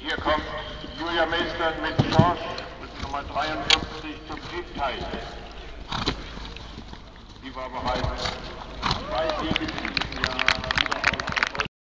hier kommt Julia Meister mit George mit Nummer 53 zum Kriegteil. Die war bereit.